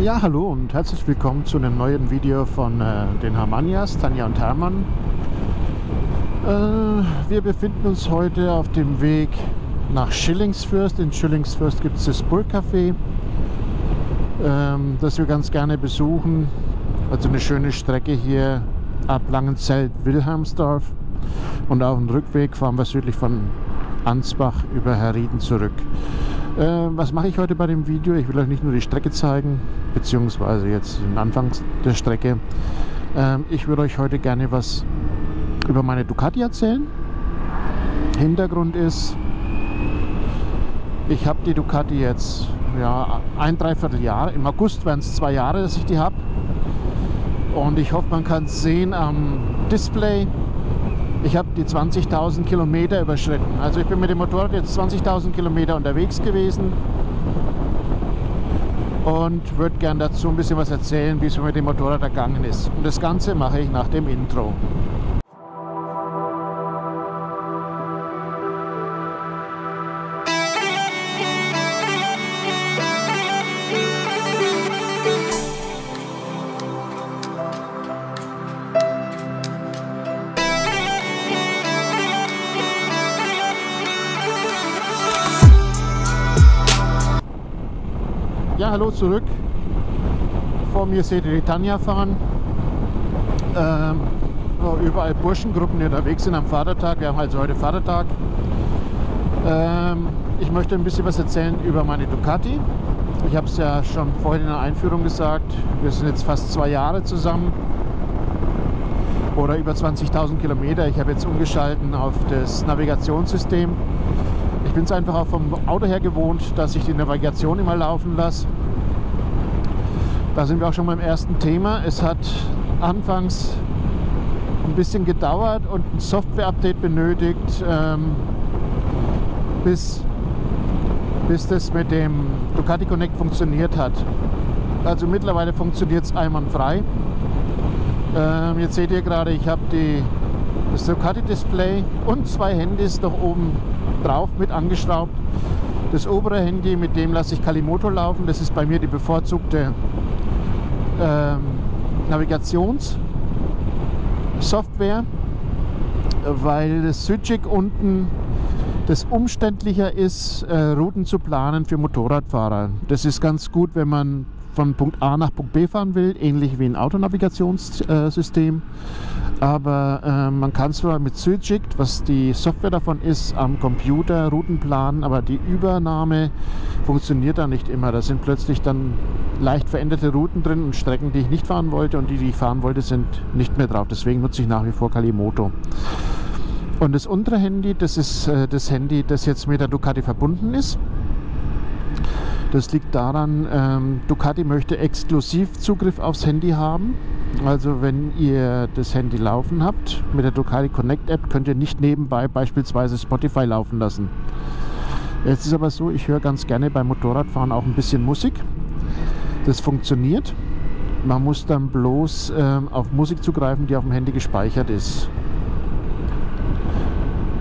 Ja, hallo und herzlich willkommen zu einem neuen Video von äh, den Harmanias, Tanja und Hermann. Äh, wir befinden uns heute auf dem Weg nach Schillingsfürst. In Schillingsfürst gibt es das Burgcafé, ähm, das wir ganz gerne besuchen. Also eine schöne Strecke hier ab Langenzelt-Wilhelmsdorf. Und auf dem Rückweg fahren wir südlich von Ansbach über Herrieden zurück. Äh, was mache ich heute bei dem Video? Ich will euch nicht nur die Strecke zeigen, beziehungsweise jetzt den Anfang der Strecke. Äh, ich würde euch heute gerne was über meine Ducati erzählen. Hintergrund ist, ich habe die Ducati jetzt ja, ein Dreivierteljahr. Im August werden es zwei Jahre, dass ich die habe. Und ich hoffe, man kann es sehen am Display. Ich habe die 20.000 Kilometer überschritten. Also ich bin mit dem Motorrad jetzt 20.000 Kilometer unterwegs gewesen und würde gerne dazu ein bisschen was erzählen, wie es mir mit dem Motorrad ergangen ist. Und das Ganze mache ich nach dem Intro. Hallo zurück. Vor mir seht ihr die Tanja fahren. Ähm, überall Burschengruppen, die unterwegs sind am Vatertag. Wir haben also heute Vatertag. Ähm, ich möchte ein bisschen was erzählen über meine Ducati. Ich habe es ja schon vorhin in der Einführung gesagt. Wir sind jetzt fast zwei Jahre zusammen. Oder über 20.000 Kilometer. Ich habe jetzt umgeschalten auf das Navigationssystem ich bin es einfach auch vom Auto her gewohnt, dass ich die Navigation immer laufen lasse. Da sind wir auch schon beim ersten Thema. Es hat anfangs ein bisschen gedauert und ein Software-Update benötigt, ähm, bis, bis das mit dem Ducati Connect funktioniert hat. Also mittlerweile funktioniert es einwandfrei. Ähm, jetzt seht ihr gerade, ich habe das Ducati-Display und zwei Handys noch oben drauf mit angeschraubt. Das obere Handy, mit dem lasse ich Kalimoto laufen. Das ist bei mir die bevorzugte ähm, Navigationssoftware, weil das Sygic unten das umständlicher ist, äh, Routen zu planen für Motorradfahrer. Das ist ganz gut, wenn man von Punkt A nach Punkt B fahren will, ähnlich wie ein Autonavigationssystem. Aber äh, man kann zwar mit Sygic, was die Software davon ist, am Computer Routen planen, aber die Übernahme funktioniert da nicht immer. Da sind plötzlich dann leicht veränderte Routen drin und Strecken, die ich nicht fahren wollte und die, die ich fahren wollte, sind nicht mehr drauf. Deswegen nutze ich nach wie vor Kalimoto. Und das untere Handy, das ist äh, das Handy, das jetzt mit der Ducati verbunden ist. Das liegt daran, ähm, Ducati möchte exklusiv Zugriff aufs Handy haben. Also wenn ihr das Handy laufen habt, mit der Ducati Connect App könnt ihr nicht nebenbei beispielsweise Spotify laufen lassen. Jetzt ist aber so, ich höre ganz gerne beim Motorradfahren auch ein bisschen Musik. Das funktioniert. Man muss dann bloß ähm, auf Musik zugreifen, die auf dem Handy gespeichert ist.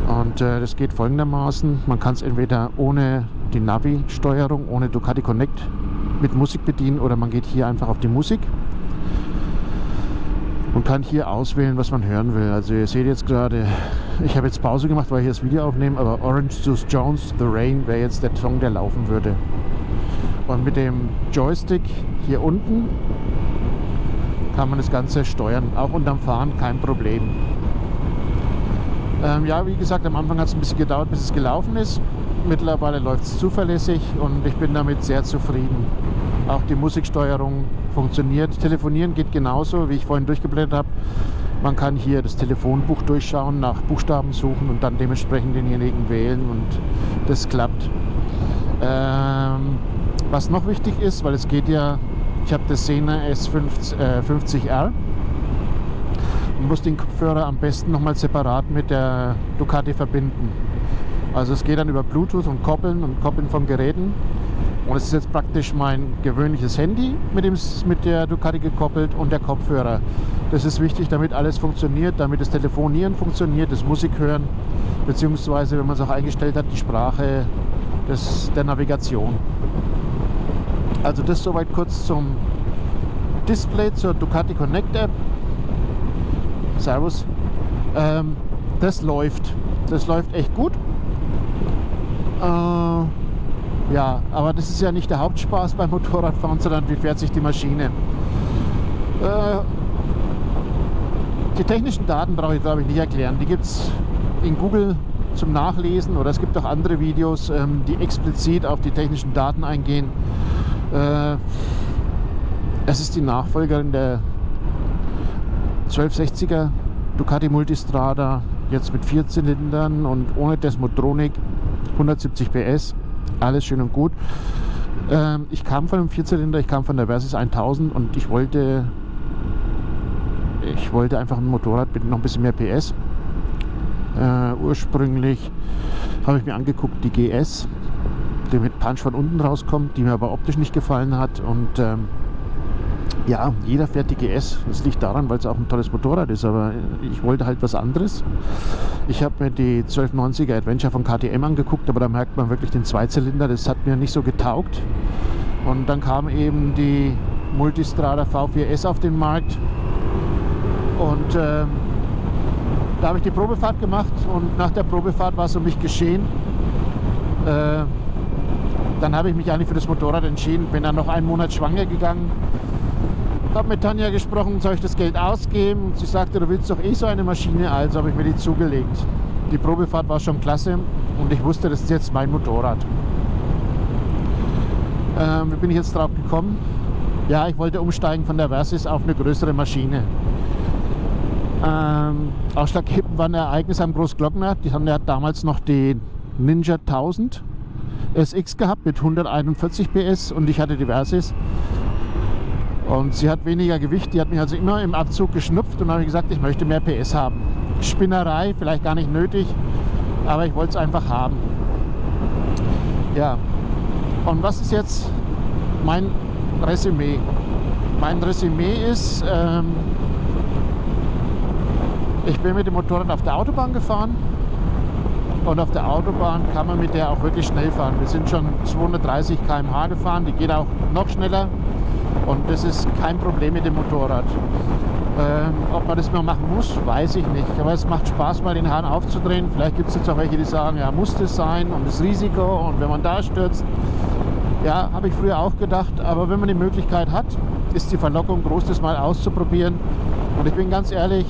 Und äh, das geht folgendermaßen. Man kann es entweder ohne die Navi-Steuerung, ohne Ducati Connect mit Musik bedienen oder man geht hier einfach auf die Musik und kann hier auswählen, was man hören will. Also ihr seht jetzt gerade, ich habe jetzt Pause gemacht, weil ich das Video aufnehme, aber Orange Juice Jones, The Rain wäre jetzt der Song, der laufen würde. Und mit dem Joystick hier unten kann man das Ganze steuern, auch unterm Fahren kein Problem. Ähm, ja, wie gesagt, am Anfang hat es ein bisschen gedauert, bis es gelaufen ist. Mittlerweile läuft es zuverlässig und ich bin damit sehr zufrieden. Auch die Musiksteuerung funktioniert. Telefonieren geht genauso, wie ich vorhin durchgeblättert habe. Man kann hier das Telefonbuch durchschauen, nach Buchstaben suchen und dann dementsprechend denjenigen wählen und das klappt. Ähm, was noch wichtig ist, weil es geht ja, ich habe das Sena S50R man muss den Kopfhörer am besten nochmal separat mit der Ducati verbinden. Also es geht dann über Bluetooth und Koppeln und Koppeln von Geräten. Und es ist jetzt praktisch mein gewöhnliches Handy mit, dem, mit der Ducati gekoppelt und der Kopfhörer. Das ist wichtig, damit alles funktioniert, damit das Telefonieren funktioniert, das Musik hören, beziehungsweise, wenn man es auch eingestellt hat, die Sprache des, der Navigation. Also das soweit kurz zum Display zur Ducati Connect App. Servus. Ähm, das läuft. Das läuft echt gut. Äh, ja, aber das ist ja nicht der Hauptspaß beim Motorradfahren, sondern wie fährt sich die Maschine. Äh, die technischen Daten brauche ich glaube ich nicht erklären. Die gibt es in Google zum Nachlesen oder es gibt auch andere Videos, ähm, die explizit auf die technischen Daten eingehen. Äh, es ist die Nachfolgerin der 1260er Ducati Multistrada, jetzt mit vier Zylindern und ohne Desmotronik, 170 PS, alles schön und gut. Ähm, ich kam von einem Vierzylinder, ich kam von der Versys 1000 und ich wollte, ich wollte einfach ein Motorrad mit noch ein bisschen mehr PS. Äh, ursprünglich habe ich mir angeguckt die GS, die mit Punch von unten rauskommt, die mir aber optisch nicht gefallen hat und ähm, ja, jeder fährt die GS. Das liegt daran, weil es auch ein tolles Motorrad ist, aber ich wollte halt was anderes. Ich habe mir die 1290er Adventure von KTM angeguckt, aber da merkt man wirklich den Zweizylinder. Das hat mir nicht so getaugt. Und dann kam eben die Multistrada V4S auf den Markt. Und äh, da habe ich die Probefahrt gemacht und nach der Probefahrt war es um mich geschehen. Äh, dann habe ich mich eigentlich für das Motorrad entschieden, bin dann noch einen Monat schwanger gegangen habe mit Tanja gesprochen, soll ich das Geld ausgeben? Und sie sagte, du willst doch eh so eine Maschine, also habe ich mir die zugelegt. Die Probefahrt war schon klasse und ich wusste, das ist jetzt mein Motorrad. Ähm, wie bin ich jetzt drauf gekommen? Ja, ich wollte umsteigen von der Versys auf eine größere Maschine. Ähm, ausschlaggebend war ein Ereignis am Großglockner. Die haben ja damals noch die Ninja 1000 SX gehabt mit 141 PS und ich hatte die Versys und sie hat weniger Gewicht, die hat mich also immer im Abzug geschnupft und habe gesagt, ich möchte mehr PS haben. Spinnerei, vielleicht gar nicht nötig, aber ich wollte es einfach haben. Ja, und was ist jetzt mein Resümee? Mein Resümee ist, ähm, ich bin mit dem Motorrad auf der Autobahn gefahren und auf der Autobahn kann man mit der auch wirklich schnell fahren. Wir sind schon 230 km/h gefahren, die geht auch noch schneller. Und das ist kein Problem mit dem Motorrad. Ähm, ob man das mal machen muss, weiß ich nicht. Aber es macht Spaß, mal den Hahn aufzudrehen. Vielleicht gibt es jetzt auch welche, die sagen, ja, muss das sein und das Risiko und wenn man da stürzt. Ja, habe ich früher auch gedacht. Aber wenn man die Möglichkeit hat, ist die Verlockung groß, das mal auszuprobieren. Und ich bin ganz ehrlich,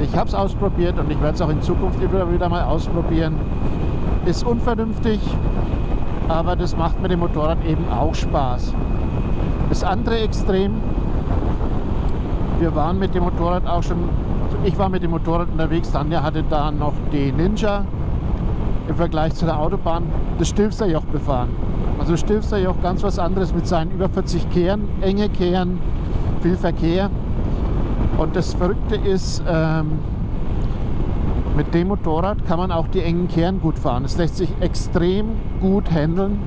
ich habe es ausprobiert und ich werde es auch in Zukunft immer wieder mal ausprobieren. Ist unvernünftig, aber das macht mit dem Motorrad eben auch Spaß. Das andere Extrem, wir waren mit dem Motorrad auch schon, ich war mit dem Motorrad unterwegs, Tanja hatte da noch die Ninja im Vergleich zu der Autobahn das Stilfserjoch befahren. Also Stilfserjoch ganz was anderes mit seinen über 40 Kehren, enge Kehren, viel Verkehr. Und das Verrückte ist, ähm, mit dem Motorrad kann man auch die engen Kehren gut fahren. Es lässt sich extrem gut handeln.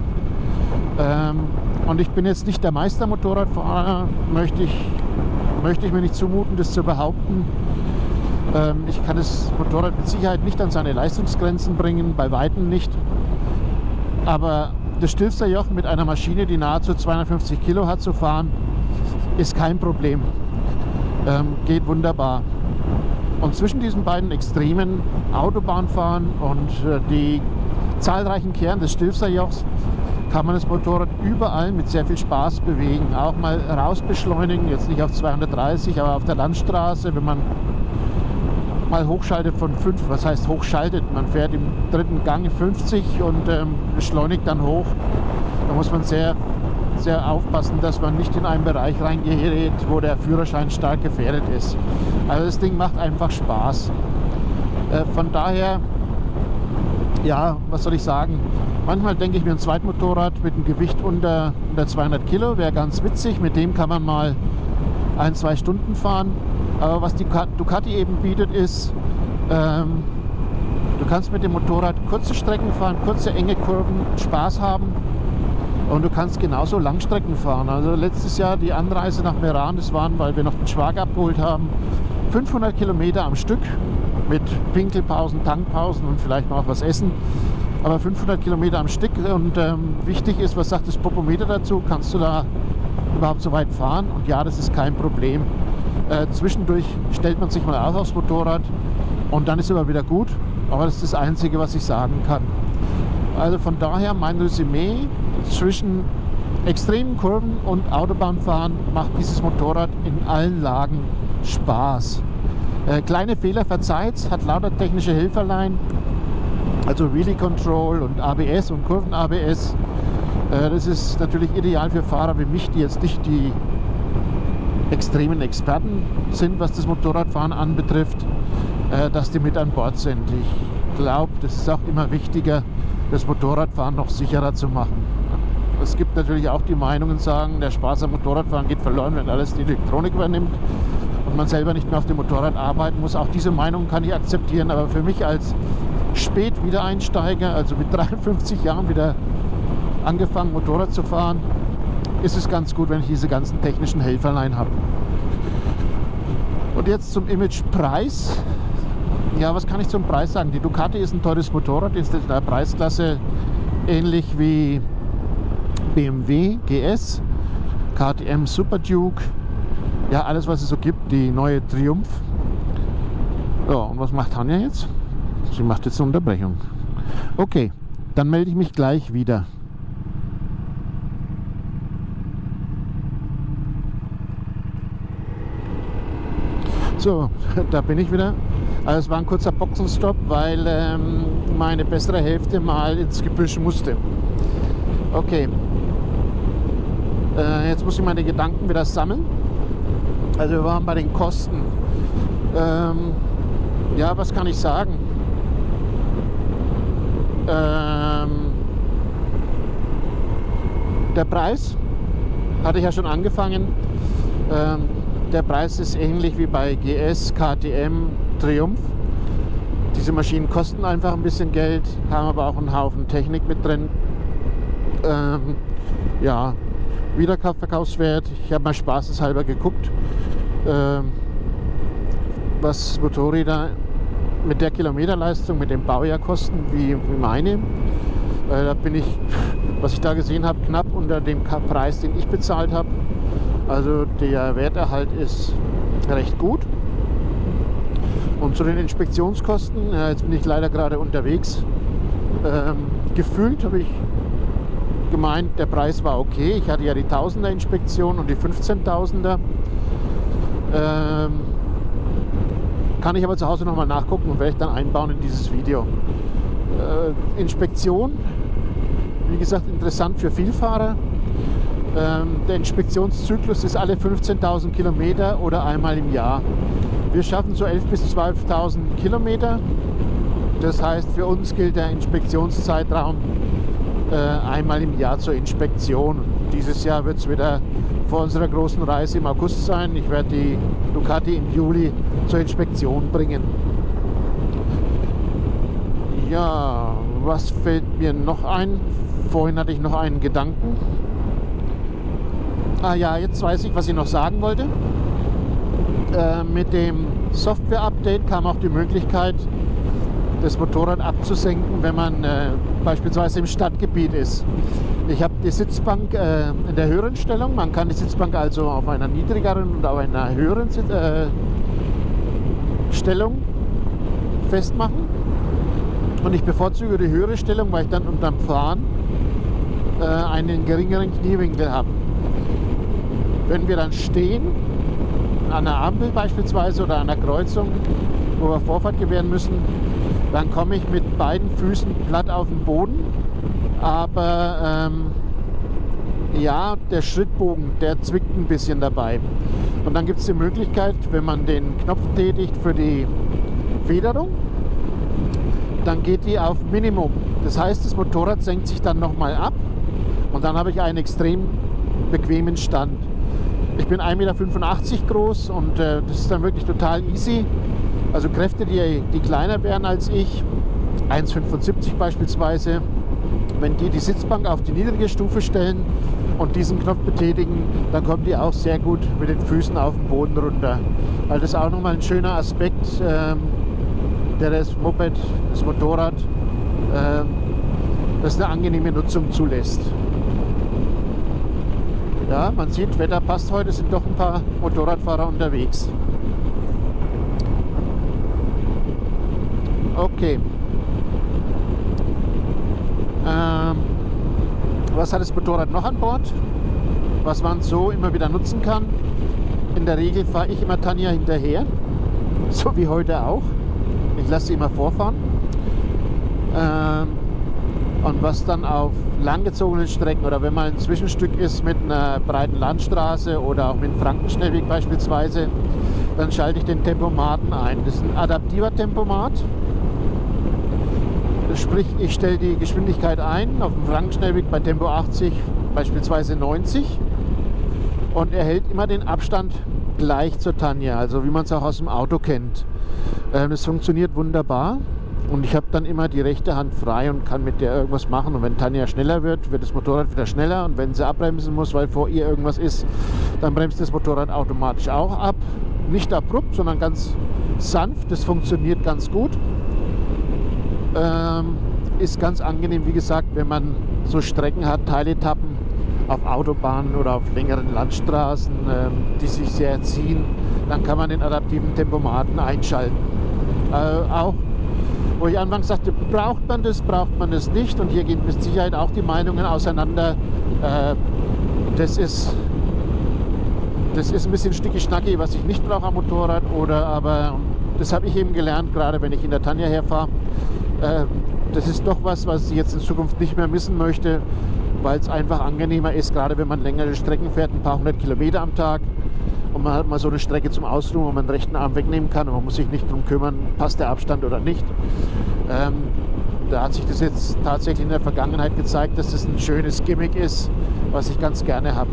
Ähm, und ich bin jetzt nicht der Meistermotorradfahrer, möchte ich, möchte ich mir nicht zumuten, das zu behaupten. Ähm, ich kann das Motorrad mit Sicherheit nicht an seine Leistungsgrenzen bringen, bei Weitem nicht. Aber das Stilfserjoch mit einer Maschine, die nahezu 250 Kilo hat, zu fahren, ist kein Problem. Ähm, geht wunderbar. Und zwischen diesen beiden Extremen, Autobahnfahren und äh, die zahlreichen Kehren des Stilfserjochs, kann man das Motorrad überall mit sehr viel Spaß bewegen. Auch mal rausbeschleunigen, jetzt nicht auf 230, aber auf der Landstraße, wenn man mal hochschaltet von 5, was heißt hochschaltet? Man fährt im dritten Gang 50 und ähm, beschleunigt dann hoch. Da muss man sehr, sehr aufpassen, dass man nicht in einen Bereich reingerät, wo der Führerschein stark gefährdet ist. Also das Ding macht einfach Spaß. Äh, von daher, ja, was soll ich sagen? Manchmal denke ich mir ein Zweitmotorrad mit einem Gewicht unter, unter 200 Kilo wäre ganz witzig. Mit dem kann man mal ein, zwei Stunden fahren. Aber was die Ducati eben bietet, ist, ähm, du kannst mit dem Motorrad kurze Strecken fahren, kurze enge Kurven, Spaß haben. Und du kannst genauso Langstrecken fahren. Also letztes Jahr die Anreise nach Meran, das waren, weil wir noch den Schwager abgeholt haben, 500 Kilometer am Stück mit Pinkelpausen, Tankpausen und vielleicht noch was essen. aber 500 Kilometer am Stück. Und ähm, wichtig ist, was sagt das Popometer dazu? Kannst du da überhaupt so weit fahren? Und ja, das ist kein Problem. Äh, zwischendurch stellt man sich mal aus aufs Motorrad und dann ist aber wieder gut. Aber das ist das Einzige, was ich sagen kann. Also von daher mein Resümee zwischen extremen Kurven und Autobahnfahren macht dieses Motorrad in allen Lagen Spaß. Äh, kleine Fehler verzeiht, hat lauter technische Hilferlein, also Wheelie Control und ABS und Kurven-ABS. Äh, das ist natürlich ideal für Fahrer wie mich, die jetzt nicht die extremen Experten sind, was das Motorradfahren anbetrifft, äh, dass die mit an Bord sind. Ich glaube, das ist auch immer wichtiger, das Motorradfahren noch sicherer zu machen. Es gibt natürlich auch die Meinungen, sagen, der Spaß am Motorradfahren geht verloren, wenn alles die Elektronik übernimmt und man selber nicht mehr auf dem Motorrad arbeiten muss. Auch diese Meinung kann ich akzeptieren, aber für mich als Spät-Wiedereinsteiger, also mit 53 Jahren wieder angefangen Motorrad zu fahren, ist es ganz gut, wenn ich diese ganzen technischen Helferlein habe. Und jetzt zum Image-Preis. Ja, was kann ich zum Preis sagen? Die Ducati ist ein teures Motorrad, ist in der Preisklasse ähnlich wie BMW GS, KTM Super Duke, ja alles was es so gibt, die neue Triumph. Ja, und was macht Tanja jetzt? Sie macht jetzt eine Unterbrechung. Okay, dann melde ich mich gleich wieder. So, da bin ich wieder. Also es war ein kurzer Boxenstopp, weil ähm, meine bessere Hälfte mal ins Gebüsch musste. Okay, äh, jetzt muss ich meine Gedanken wieder sammeln. Also wir waren bei den Kosten. Ähm, ja, was kann ich sagen? Ähm, der Preis hatte ich ja schon angefangen. Ähm, der Preis ist ähnlich wie bei GS, KTM, Triumph. Diese Maschinen kosten einfach ein bisschen Geld, haben aber auch einen Haufen Technik mit drin. Ähm, ja, Wiederverkaufswert. Ich habe mal spaßeshalber geguckt, äh, was Motorräder mit der Kilometerleistung, mit dem Baujahr kosten wie, wie meine. Äh, da bin ich, was ich da gesehen habe, knapp unter dem Preis, den ich bezahlt habe. Also der Werterhalt ist recht gut. Und zu den Inspektionskosten, ja, jetzt bin ich leider gerade unterwegs. Ähm, gefühlt habe ich gemeint, der Preis war okay. Ich hatte ja die Tausender Inspektion und die 15.000er. Ähm, kann ich aber zu Hause nochmal nachgucken und werde ich dann einbauen in dieses Video. Äh, Inspektion, wie gesagt, interessant für Vielfahrer. Ähm, der Inspektionszyklus ist alle 15.000 Kilometer oder einmal im Jahr. Wir schaffen so 11.000 bis 12.000 Kilometer. Das heißt, für uns gilt der Inspektionszeitraum äh, einmal im Jahr zur Inspektion. Dieses Jahr wird es wieder vor unserer großen Reise im August sein. Ich werde die Ducati im Juli zur Inspektion bringen. Ja, was fällt mir noch ein? Vorhin hatte ich noch einen Gedanken. Ah ja, jetzt weiß ich, was ich noch sagen wollte. Äh, mit dem Software-Update kam auch die Möglichkeit, das Motorrad abzusenken, wenn man äh, beispielsweise im Stadtgebiet ist. Ich habe die Sitzbank äh, in der höheren Stellung. Man kann die Sitzbank also auf einer niedrigeren und auf einer höheren Sit äh, Stellung festmachen. Und ich bevorzuge die höhere Stellung, weil ich dann unterm Fahren äh, einen geringeren Kniewinkel habe. Wenn wir dann stehen, an einer Ampel beispielsweise oder an einer Kreuzung, wo wir Vorfahrt gewähren müssen, dann komme ich mit beiden Füßen platt auf den Boden. Aber ähm, ja, der Schrittbogen, der zwickt ein bisschen dabei. Und dann gibt es die Möglichkeit, wenn man den Knopf tätigt für die Federung, dann geht die auf Minimum. Das heißt, das Motorrad senkt sich dann nochmal ab und dann habe ich einen extrem bequemen Stand. Ich bin 1,85 Meter groß und äh, das ist dann wirklich total easy. Also Kräfte, die, die kleiner wären als ich, 1,75 beispielsweise, wenn die die Sitzbank auf die niedrige Stufe stellen und diesen Knopf betätigen, dann kommen die auch sehr gut mit den Füßen auf den Boden runter. Also das ist auch nochmal ein schöner Aspekt, ähm, der das Moped, das Motorrad ähm, das eine angenehme Nutzung zulässt. Ja, man sieht, Wetter passt heute, sind doch ein paar Motorradfahrer unterwegs. Okay. Ähm, was hat das Motorrad noch an Bord? Was man so immer wieder nutzen kann. In der Regel fahre ich immer Tanja hinterher, so wie heute auch. Ich lasse sie immer vorfahren. Ähm, und was dann auf langgezogenen Strecken oder wenn mal ein Zwischenstück ist mit einer breiten Landstraße oder auch mit einem Frankenschnellweg beispielsweise, dann schalte ich den Tempomaten ein. Das ist ein adaptiver Tempomat. Sprich, ich stelle die Geschwindigkeit ein auf dem Frankenschnellweg bei Tempo 80, beispielsweise 90 und er hält immer den Abstand gleich zur Tanja, also wie man es auch aus dem Auto kennt. Es ähm, funktioniert wunderbar und ich habe dann immer die rechte Hand frei und kann mit der irgendwas machen. Und wenn Tanja schneller wird, wird das Motorrad wieder schneller. Und wenn sie abbremsen muss, weil vor ihr irgendwas ist, dann bremst das Motorrad automatisch auch ab. Nicht abrupt, sondern ganz sanft. Das funktioniert ganz gut. Ähm, ist ganz angenehm, wie gesagt, wenn man so Strecken hat, Teiletappen auf Autobahnen oder auf längeren Landstraßen, ähm, die sich sehr ziehen, dann kann man den adaptiven Tempomaten einschalten. Äh, auch wo ich anfangs sagte, braucht man das, braucht man das nicht. Und hier gehen mit Sicherheit auch die Meinungen auseinander. Äh, das ist das ist ein bisschen sticky-schnacki, was ich nicht brauche am Motorrad. Oder aber das habe ich eben gelernt, gerade wenn ich in der Tanja herfahre. Äh, das ist doch was, was ich jetzt in Zukunft nicht mehr missen möchte, weil es einfach angenehmer ist, gerade wenn man längere Strecken fährt, ein paar hundert Kilometer am Tag. Und man hat mal so eine Strecke zum Ausruhen, wo man den rechten Arm wegnehmen kann und man muss sich nicht darum kümmern, passt der Abstand oder nicht. Ähm, da hat sich das jetzt tatsächlich in der Vergangenheit gezeigt, dass das ein schönes Gimmick ist, was ich ganz gerne habe.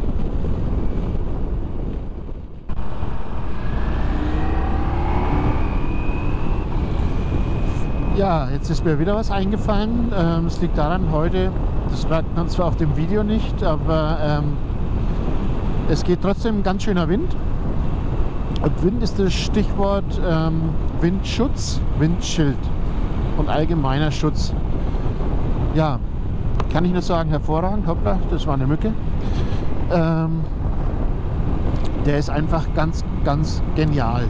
Ja, jetzt ist mir wieder was eingefallen. Ähm, es liegt daran, heute, das merkt man zwar auf dem Video nicht, aber ähm, es geht trotzdem ein ganz schöner Wind. Und Wind ist das Stichwort ähm, Windschutz, Windschild und allgemeiner Schutz. Ja, kann ich nur sagen, hervorragend. Hoppla, das war eine Mücke. Ähm, der ist einfach ganz, ganz genial.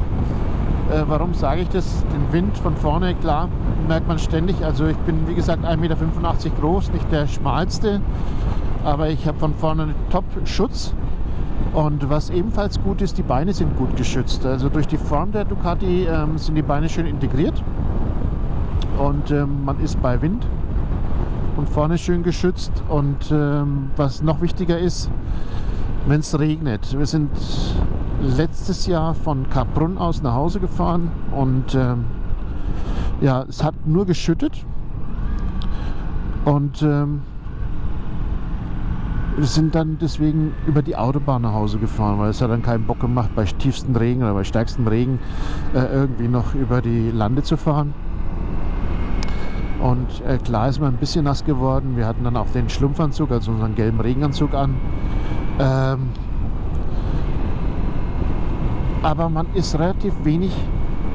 Äh, warum sage ich das? Den Wind von vorne, klar, merkt man ständig. Also ich bin, wie gesagt, 1,85 Meter groß, nicht der schmalste, aber ich habe von vorne einen Top-Schutz. Und was ebenfalls gut ist, die Beine sind gut geschützt. Also durch die Form der Ducati ähm, sind die Beine schön integriert. Und ähm, man ist bei Wind und vorne schön geschützt. Und ähm, was noch wichtiger ist, wenn es regnet. Wir sind letztes Jahr von Kaprun aus nach Hause gefahren und ähm, ja, es hat nur geschüttet. Und ähm, wir sind dann deswegen über die Autobahn nach Hause gefahren, weil es hat dann keinen Bock gemacht, bei tiefstem Regen oder bei stärkstem Regen äh, irgendwie noch über die Lande zu fahren. Und äh, klar ist man ein bisschen nass geworden. Wir hatten dann auch den Schlumpfanzug, also unseren gelben Regenanzug an. Ähm, aber man ist relativ wenig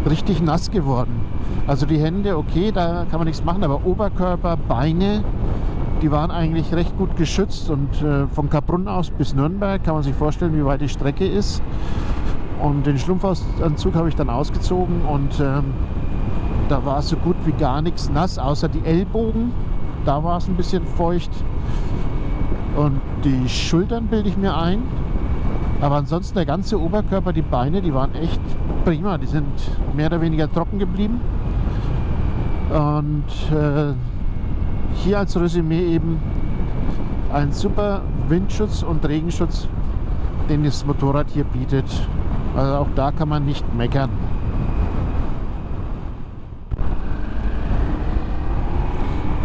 richtig nass geworden. Also die Hände, okay, da kann man nichts machen, aber Oberkörper, Beine, die waren eigentlich recht gut geschützt und äh, von Kaprun aus bis Nürnberg kann man sich vorstellen, wie weit die Strecke ist. Und den Schlumpfanzug habe ich dann ausgezogen und ähm, da war so gut wie gar nichts nass, außer die Ellbogen. Da war es ein bisschen feucht. Und die Schultern bilde ich mir ein. Aber ansonsten der ganze Oberkörper, die Beine, die waren echt prima. Die sind mehr oder weniger trocken geblieben. Und äh, hier als Resümee eben ein super Windschutz und Regenschutz, den das Motorrad hier bietet. Also auch da kann man nicht meckern.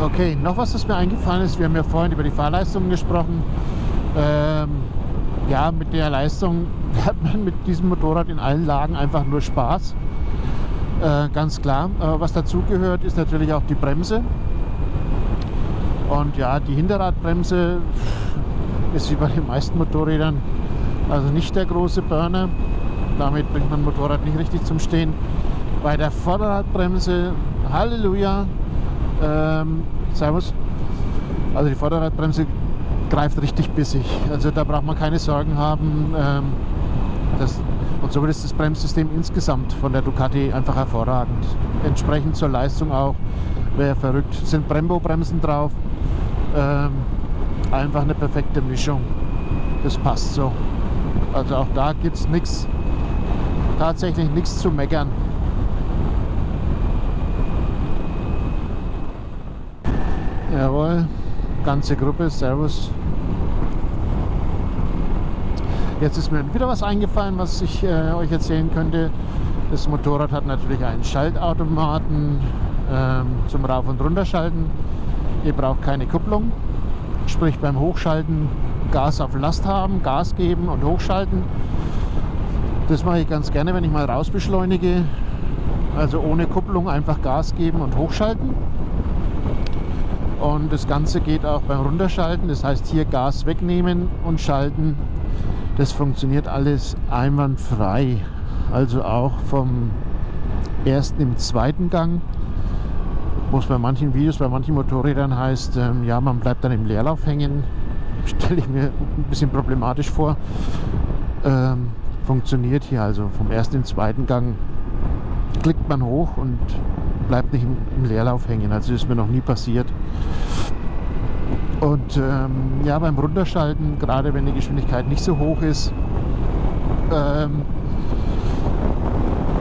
Okay, noch was, das mir eingefallen ist. Wir haben ja vorhin über die Fahrleistungen gesprochen. Ähm, ja, mit der Leistung hat man mit diesem Motorrad in allen Lagen einfach nur Spaß. Äh, ganz klar. Äh, was dazugehört, ist natürlich auch die Bremse. Und ja, die Hinterradbremse ist wie bei den meisten Motorrädern also nicht der große Burner. Damit bringt man Motorrad nicht richtig zum Stehen. Bei der Vorderradbremse, Halleluja, ähm, Servus, Also die Vorderradbremse greift richtig bissig. Also da braucht man keine Sorgen haben. Ähm, das, und somit ist das Bremssystem insgesamt von der Ducati einfach hervorragend. Entsprechend zur Leistung auch. Wäre verrückt. Sind Brembo-Bremsen drauf. Ähm, einfach eine perfekte Mischung. Das passt so. Also auch da gibt es nichts, tatsächlich nichts zu meckern. Jawohl, ganze Gruppe, Servus. Jetzt ist mir wieder was eingefallen, was ich äh, euch erzählen könnte. Das Motorrad hat natürlich einen Schaltautomaten ähm, zum Rauf- und Runterschalten. Ihr braucht keine Kupplung, sprich beim Hochschalten Gas auf Last haben, Gas geben und hochschalten. Das mache ich ganz gerne, wenn ich mal rausbeschleunige. Also ohne Kupplung einfach Gas geben und hochschalten. Und das Ganze geht auch beim Runterschalten. Das heißt hier Gas wegnehmen und schalten. Das funktioniert alles einwandfrei. Also auch vom ersten im zweiten Gang. Wo es bei manchen Videos, bei manchen Motorrädern heißt, ähm, ja, man bleibt dann im Leerlauf hängen. Stelle ich mir ein bisschen problematisch vor. Ähm, funktioniert hier also vom ersten im zweiten Gang klickt man hoch und bleibt nicht im, Leerlauf hängen. Also ist mir noch nie passiert. Und ähm, ja, beim Runterschalten, gerade wenn die Geschwindigkeit nicht so hoch ist, ähm,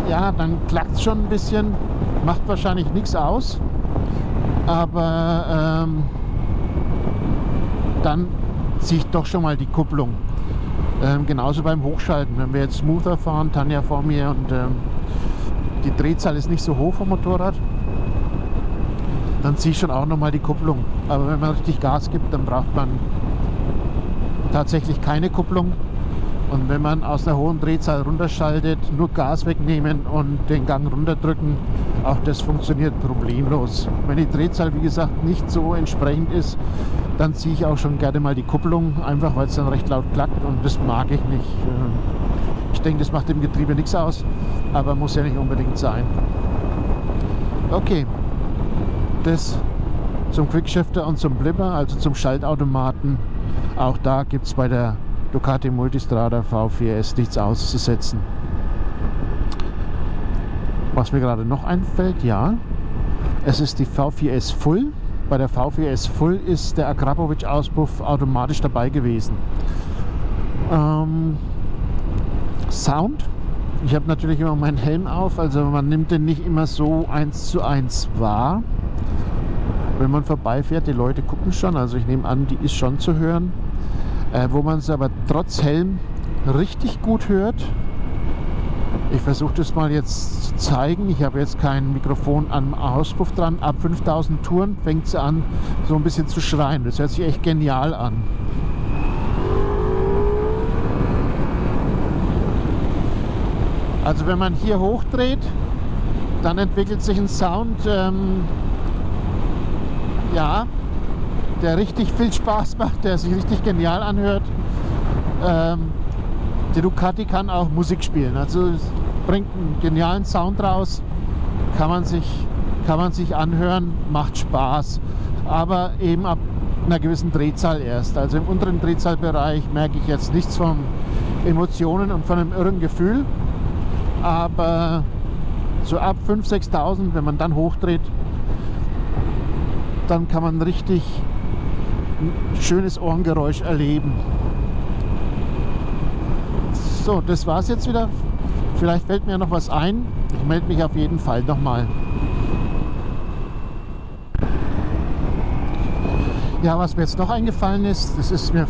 ja, dann klackt es schon ein bisschen, macht wahrscheinlich nichts aus, aber ähm, dann ich doch schon mal die Kupplung. Ähm, genauso beim Hochschalten, wenn wir jetzt smoother fahren, Tanja vor mir und ähm, die Drehzahl ist nicht so hoch vom Motorrad, dann ziehe ich schon auch nochmal die Kupplung. Aber wenn man richtig Gas gibt, dann braucht man tatsächlich keine Kupplung. Und wenn man aus der hohen Drehzahl runterschaltet, nur Gas wegnehmen und den Gang runterdrücken, auch das funktioniert problemlos. Wenn die Drehzahl, wie gesagt, nicht so entsprechend ist, dann ziehe ich auch schon gerne mal die Kupplung, einfach weil es dann recht laut klackt und das mag ich nicht. Ich denke, das macht dem Getriebe nichts aus, aber muss ja nicht unbedingt sein. Okay, das zum Quickshifter und zum Blipper, also zum Schaltautomaten. Auch da gibt es bei der Ducati Multistrada V4S nichts auszusetzen. Was mir gerade noch einfällt, ja, es ist die V4S Full. Bei der V4S Full ist der Akrapovic-Auspuff automatisch dabei gewesen. Ähm, Sound. Ich habe natürlich immer meinen Helm auf, also man nimmt den nicht immer so eins zu eins wahr. Wenn man vorbeifährt, die Leute gucken schon, also ich nehme an, die ist schon zu hören. Äh, wo man es aber trotz Helm richtig gut hört. Ich versuche das mal jetzt zu zeigen. Ich habe jetzt kein Mikrofon am Auspuff dran. Ab 5000 Touren fängt sie an, so ein bisschen zu schreien. Das hört sich echt genial an. Also wenn man hier hochdreht, dann entwickelt sich ein Sound, ähm, ja, der richtig viel Spaß macht, der sich richtig genial anhört. Ähm, die Ducati kann auch Musik spielen, also bringt einen genialen Sound raus, kann man sich, kann man sich anhören, macht Spaß, aber eben ab einer gewissen Drehzahl erst. Also im unteren Drehzahlbereich merke ich jetzt nichts von Emotionen und von einem irren Gefühl, aber so ab 5.000, 6.000, wenn man dann hochdreht, dann kann man richtig ein schönes Ohrengeräusch erleben. So, das war es jetzt wieder. Vielleicht fällt mir noch was ein. Ich melde mich auf jeden Fall nochmal. Ja, was mir jetzt noch eingefallen ist, das ist mir,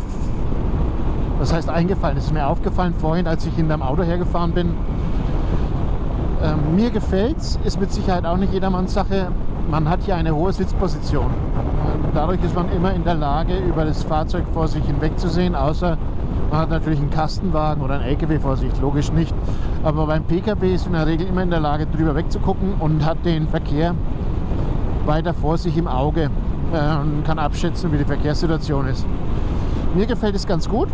was heißt eingefallen, das ist mir aufgefallen vorhin, als ich in deinem Auto hergefahren bin. Ähm, mir es, ist mit Sicherheit auch nicht jedermanns Sache. Man hat hier eine hohe Sitzposition. Dadurch ist man immer in der Lage, über das Fahrzeug vor sich hinwegzusehen, außer man hat natürlich einen Kastenwagen oder einen LKW vor sich, logisch nicht. Aber beim PKW ist man in der Regel immer in der Lage, drüber wegzugucken und hat den Verkehr weiter vor sich im Auge äh, und kann abschätzen, wie die Verkehrssituation ist. Mir gefällt es ganz gut,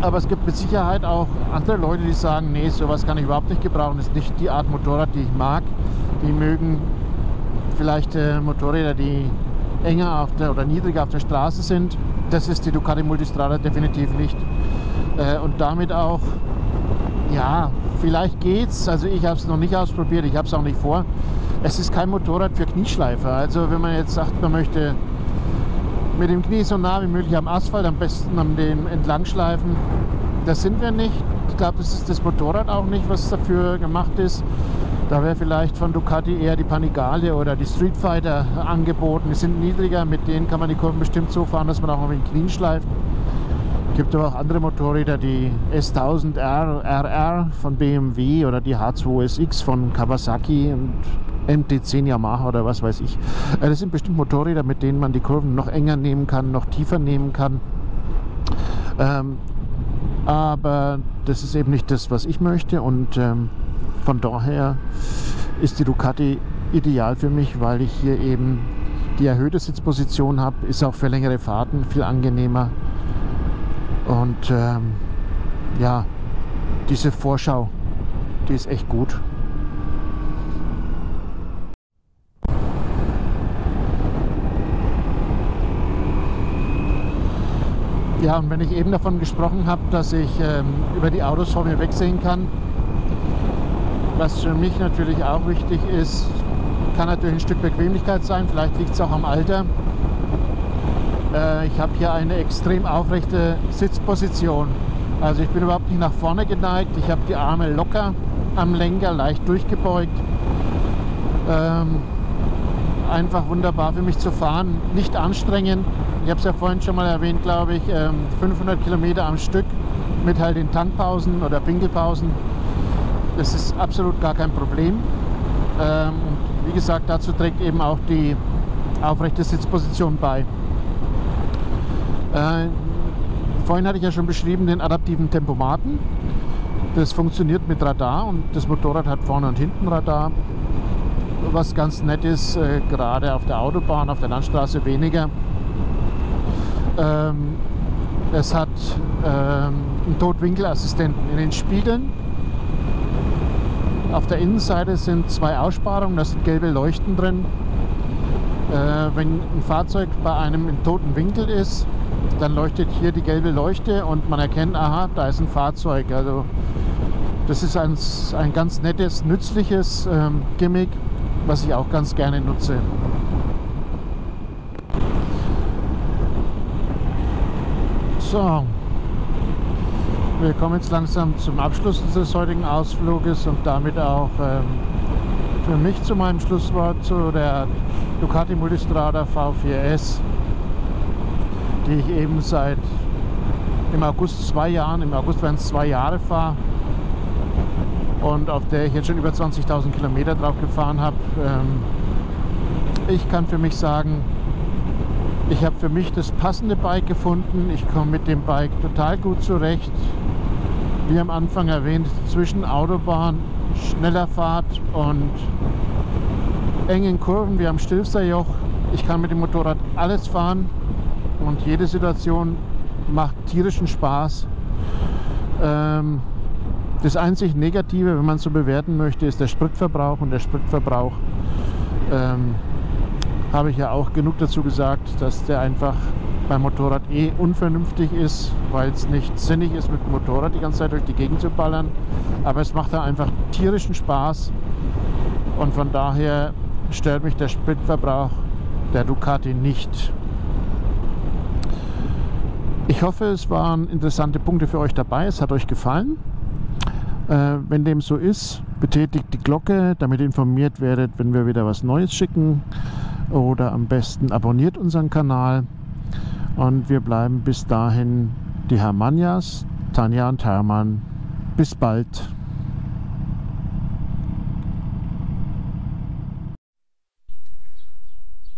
aber es gibt mit Sicherheit auch andere Leute, die sagen, nee, sowas kann ich überhaupt nicht gebrauchen. Das ist nicht die Art Motorrad, die ich mag. Die mögen vielleicht äh, Motorräder, die enger auf der, oder niedriger auf der Straße sind. Das ist die Ducati Multistrada definitiv nicht. Äh, und damit auch, ja, vielleicht geht's. Also ich habe es noch nicht ausprobiert, ich habe es auch nicht vor. Es ist kein Motorrad für Knieschleifer. Also wenn man jetzt sagt, man möchte mit dem Knie so nah wie möglich am Asphalt, am besten an dem Entlangschleifen, das sind wir nicht. Ich glaube, das ist das Motorrad auch nicht, was dafür gemacht ist. Da wäre vielleicht von Ducati eher die Panigale oder die Street Fighter angeboten. Die sind niedriger, mit denen kann man die Kurven bestimmt so fahren, dass man auch mal mit den Knien schleift. Es gibt aber auch andere Motorräder, die S1000R RR von BMW oder die H2SX von Kawasaki und MT10 Yamaha oder was weiß ich. Äh, das sind bestimmt Motorräder, mit denen man die Kurven noch enger nehmen kann, noch tiefer nehmen kann. Ähm, aber das ist eben nicht das, was ich möchte und ähm, von daher ist die Ducati ideal für mich, weil ich hier eben die erhöhte Sitzposition habe, ist auch für längere Fahrten viel angenehmer. Und ähm, ja, diese Vorschau, die ist echt gut. Ja, und wenn ich eben davon gesprochen habe, dass ich ähm, über die Autos vor mir wegsehen kann, was für mich natürlich auch wichtig ist, kann natürlich ein Stück Bequemlichkeit sein, vielleicht liegt es auch am Alter. Äh, ich habe hier eine extrem aufrechte Sitzposition. Also ich bin überhaupt nicht nach vorne geneigt, ich habe die Arme locker am Lenker, leicht durchgebeugt. Ähm, einfach wunderbar für mich zu fahren, nicht anstrengend. Ich habe es ja vorhin schon mal erwähnt, glaube ich, 500 ähm, Kilometer am Stück mit halt den Tankpausen oder Pinkelpausen das ist absolut gar kein Problem. Ähm, wie gesagt, dazu trägt eben auch die aufrechte Sitzposition bei. Äh, vorhin hatte ich ja schon beschrieben den adaptiven Tempomaten. Das funktioniert mit Radar und das Motorrad hat vorne und hinten Radar. Was ganz nett ist, äh, gerade auf der Autobahn, auf der Landstraße weniger. Ähm, es hat ähm, einen Totwinkelassistenten in den Spiegeln. Auf der Innenseite sind zwei Aussparungen, da sind gelbe Leuchten drin. Äh, wenn ein Fahrzeug bei einem im toten Winkel ist, dann leuchtet hier die gelbe Leuchte und man erkennt, aha, da ist ein Fahrzeug. Also das ist ein, ein ganz nettes, nützliches ähm, Gimmick, was ich auch ganz gerne nutze. So, wir kommen jetzt langsam zum Abschluss des heutigen Ausfluges und damit auch ähm, für mich zu meinem Schlusswort zu der Ducati Multistrada V4S, die ich eben seit im August zwei Jahren, im August werden es zwei Jahre fahre und auf der ich jetzt schon über 20.000 Kilometer drauf gefahren habe. Ähm, ich kann für mich sagen, ich habe für mich das passende Bike gefunden. Ich komme mit dem Bike total gut zurecht. Wie am Anfang erwähnt, zwischen Autobahn, schneller Fahrt und engen Kurven wie am Stilfserjoch. Ich kann mit dem Motorrad alles fahren und jede Situation macht tierischen Spaß. Ähm, das einzig Negative, wenn man es so bewerten möchte, ist der Spritverbrauch und der Spritverbrauch ähm, habe ich ja auch genug dazu gesagt, dass der einfach beim Motorrad eh unvernünftig ist, weil es nicht sinnig ist, mit dem Motorrad die ganze Zeit durch die Gegend zu ballern. Aber es macht da einfach tierischen Spaß und von daher stört mich der Spritverbrauch der Ducati nicht. Ich hoffe, es waren interessante Punkte für euch dabei. Es hat euch gefallen. Äh, wenn dem so ist, betätigt die Glocke, damit ihr informiert werdet, wenn wir wieder was Neues schicken oder am besten abonniert unseren Kanal. Und wir bleiben bis dahin die Hermanjas, Tanja und Hermann. Bis bald.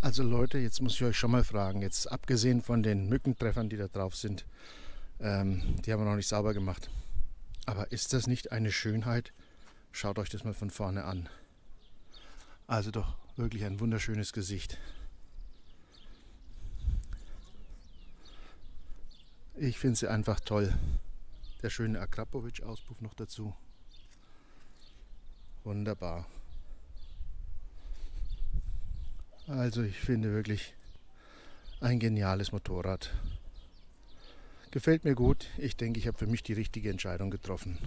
Also Leute, jetzt muss ich euch schon mal fragen, jetzt abgesehen von den Mückentreffern, die da drauf sind, ähm, die haben wir noch nicht sauber gemacht. Aber ist das nicht eine Schönheit? Schaut euch das mal von vorne an. Also doch Wirklich ein wunderschönes Gesicht. Ich finde sie einfach toll. Der schöne Akrapovic-Auspuff noch dazu. Wunderbar. Also ich finde wirklich ein geniales Motorrad. Gefällt mir gut. Ich denke, ich habe für mich die richtige Entscheidung getroffen.